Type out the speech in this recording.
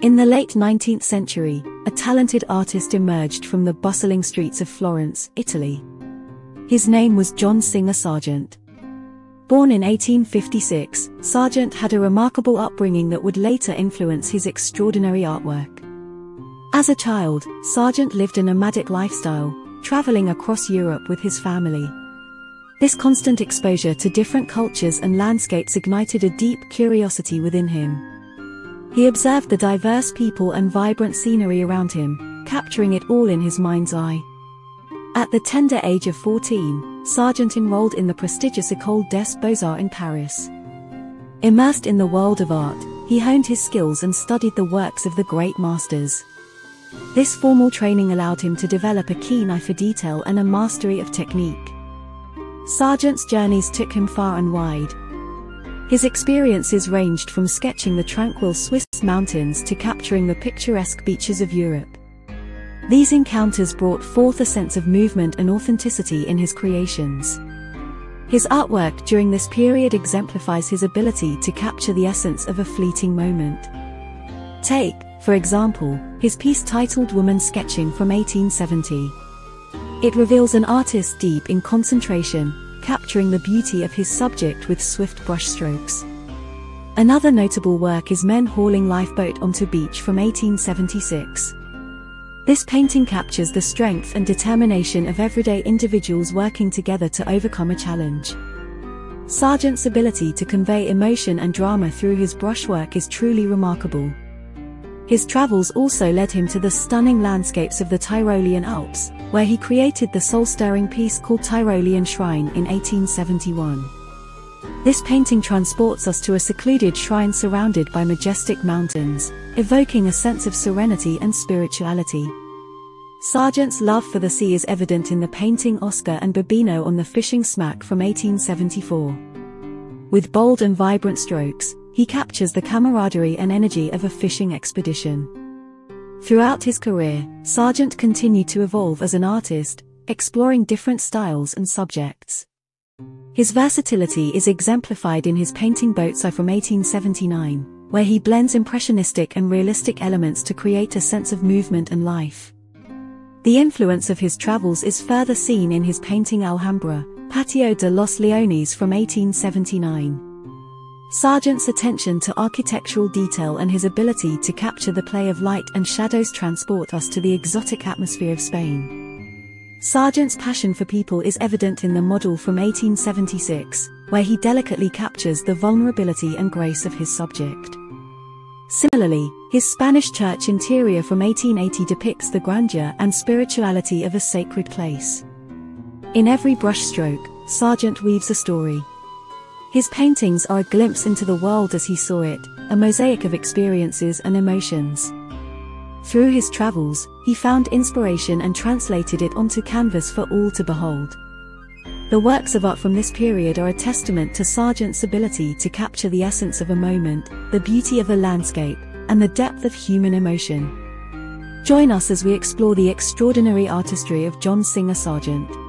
In the late 19th century, a talented artist emerged from the bustling streets of Florence, Italy. His name was John Singer Sargent. Born in 1856, Sargent had a remarkable upbringing that would later influence his extraordinary artwork. As a child, Sargent lived a nomadic lifestyle, traveling across Europe with his family. This constant exposure to different cultures and landscapes ignited a deep curiosity within him. He observed the diverse people and vibrant scenery around him, capturing it all in his mind's eye. At the tender age of 14, Sargent enrolled in the prestigious École des Beaux-Arts in Paris. Immersed in the world of art, he honed his skills and studied the works of the great masters. This formal training allowed him to develop a keen eye for detail and a mastery of technique. Sargent's journeys took him far and wide. His experiences ranged from sketching the tranquil Swiss mountains to capturing the picturesque beaches of Europe. These encounters brought forth a sense of movement and authenticity in his creations. His artwork during this period exemplifies his ability to capture the essence of a fleeting moment. Take, for example, his piece titled Woman Sketching from 1870. It reveals an artist deep in concentration, capturing the beauty of his subject with swift brushstrokes. Another notable work is Men Hauling Lifeboat onto Beach from 1876. This painting captures the strength and determination of everyday individuals working together to overcome a challenge. Sargent's ability to convey emotion and drama through his brushwork is truly remarkable. His travels also led him to the stunning landscapes of the Tyrolean Alps, where he created the soul-stirring piece called Tyrolean Shrine in 1871. This painting transports us to a secluded shrine surrounded by majestic mountains, evoking a sense of serenity and spirituality. Sargent's love for the sea is evident in the painting Oscar and Bobino on the fishing smack from 1874. With bold and vibrant strokes, he captures the camaraderie and energy of a fishing expedition. Throughout his career, Sargent continued to evolve as an artist, exploring different styles and subjects. His versatility is exemplified in his painting Boats I from 1879, where he blends impressionistic and realistic elements to create a sense of movement and life. The influence of his travels is further seen in his painting Alhambra, Patio de los Leones from 1879. Sargent's attention to architectural detail and his ability to capture the play of light and shadows transport us to the exotic atmosphere of Spain. Sargent's passion for people is evident in the model from 1876, where he delicately captures the vulnerability and grace of his subject. Similarly, his Spanish church interior from 1880 depicts the grandeur and spirituality of a sacred place. In every brushstroke, Sargent weaves a story, his paintings are a glimpse into the world as he saw it, a mosaic of experiences and emotions. Through his travels, he found inspiration and translated it onto canvas for all to behold. The works of art from this period are a testament to Sargent's ability to capture the essence of a moment, the beauty of a landscape, and the depth of human emotion. Join us as we explore the extraordinary artistry of John Singer Sargent.